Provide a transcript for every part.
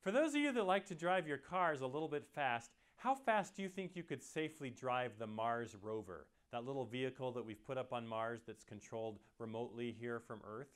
For those of you that like to drive your cars a little bit fast, how fast do you think you could safely drive the Mars rover, that little vehicle that we've put up on Mars that's controlled remotely here from Earth?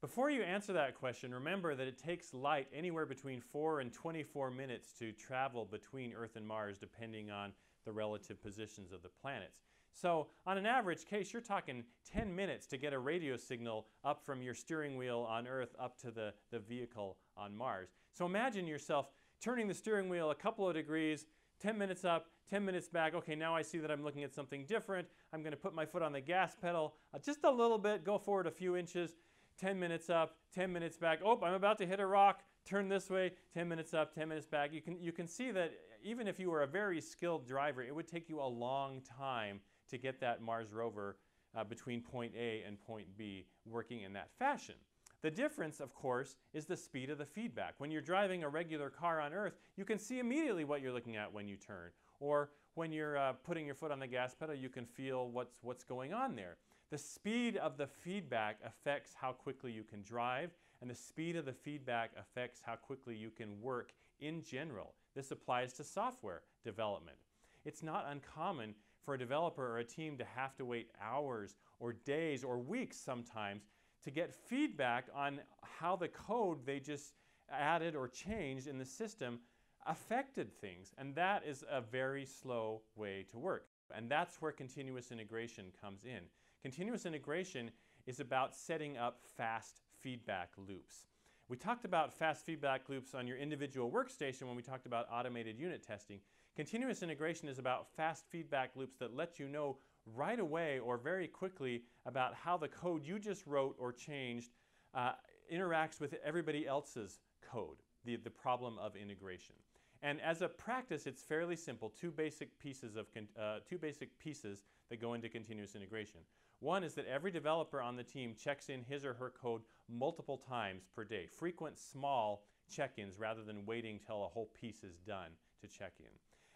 Before you answer that question, remember that it takes light anywhere between 4 and 24 minutes to travel between Earth and Mars depending on the relative positions of the planets. So on an average case, you're talking 10 minutes to get a radio signal up from your steering wheel on Earth up to the, the vehicle on Mars. So imagine yourself turning the steering wheel a couple of degrees, 10 minutes up, 10 minutes back. Okay, now I see that I'm looking at something different. I'm going to put my foot on the gas pedal uh, just a little bit, go forward a few inches, 10 minutes up, 10 minutes back. Oh, I'm about to hit a rock. Turn this way, 10 minutes up, 10 minutes back. You can, you can see that even if you were a very skilled driver, it would take you a long time to get that Mars rover uh, between point A and point B working in that fashion. The difference, of course, is the speed of the feedback. When you're driving a regular car on Earth, you can see immediately what you're looking at when you turn. Or when you're uh, putting your foot on the gas pedal, you can feel what's, what's going on there. The speed of the feedback affects how quickly you can drive, and the speed of the feedback affects how quickly you can work in general. This applies to software development. It's not uncommon for a developer or a team to have to wait hours or days or weeks sometimes to get feedback on how the code they just added or changed in the system affected things. And that is a very slow way to work. And that's where continuous integration comes in. Continuous integration is about setting up fast feedback loops. We talked about fast feedback loops on your individual workstation when we talked about automated unit testing. Continuous integration is about fast feedback loops that let you know right away or very quickly about how the code you just wrote or changed uh, interacts with everybody else's code, the, the problem of integration. And as a practice, it's fairly simple. Two basic pieces of uh, two basic pieces that go into continuous integration. One is that every developer on the team checks in his or her code multiple times per day. Frequent small check-ins rather than waiting till a whole piece is done to check in.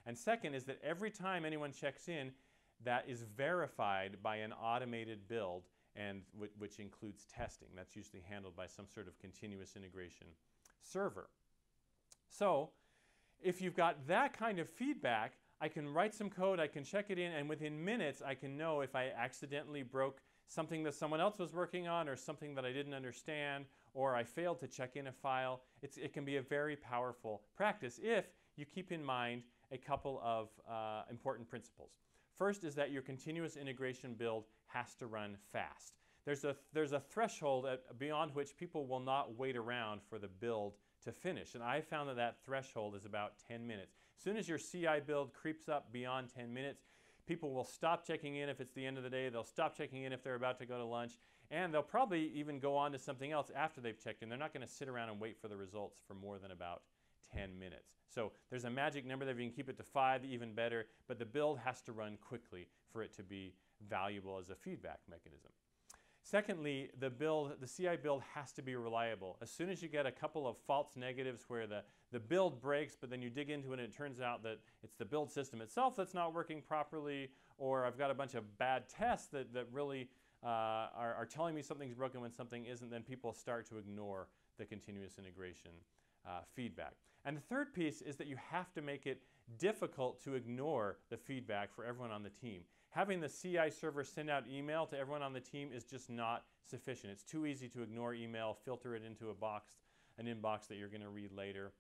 And second is that every time anyone checks in, that is verified by an automated build and which includes testing. That's usually handled by some sort of continuous integration server. So if you've got that kind of feedback, I can write some code, I can check it in, and within minutes I can know if I accidentally broke something that someone else was working on or something that I didn't understand or I failed to check in a file. It's, it can be a very powerful practice if you keep in mind a couple of uh, important principles. First is that your continuous integration build has to run fast. There's a, there's a threshold at, beyond which people will not wait around for the build to finish. And I found that that threshold is about 10 minutes. As soon as your CI build creeps up beyond 10 minutes, people will stop checking in if it's the end of the day. They'll stop checking in if they're about to go to lunch. And they'll probably even go on to something else after they've checked in. They're not going to sit around and wait for the results for more than about 10 minutes. So there's a magic number there. if you can keep it to five, even better. But the build has to run quickly for it to be valuable as a feedback mechanism. Secondly, the build, the CI build has to be reliable. As soon as you get a couple of false negatives where the, the build breaks, but then you dig into it and it turns out that it's the build system itself that's not working properly, or I've got a bunch of bad tests that, that really uh, are, are telling me something's broken when something isn't, then people start to ignore the continuous integration uh, feedback. And the third piece is that you have to make it difficult to ignore the feedback for everyone on the team. Having the CI server send out email to everyone on the team is just not sufficient. It's too easy to ignore email, filter it into a box, an inbox that you're going to read later.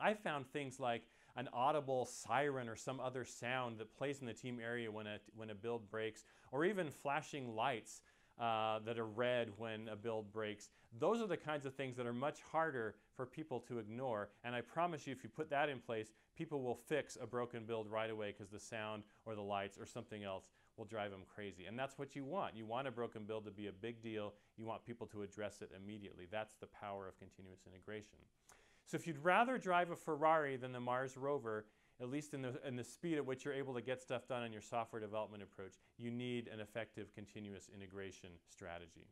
I found things like an audible siren or some other sound that plays in the team area when a, when a build breaks, or even flashing lights uh, that are red when a build breaks. Those are the kinds of things that are much harder for people to ignore. And I promise you, if you put that in place, people will fix a broken build right away because the sound or the lights or something else will drive them crazy. And that's what you want. You want a broken build to be a big deal. You want people to address it immediately. That's the power of continuous integration. So if you'd rather drive a Ferrari than the Mars rover, at least in the, in the speed at which you're able to get stuff done in your software development approach, you need an effective continuous integration strategy.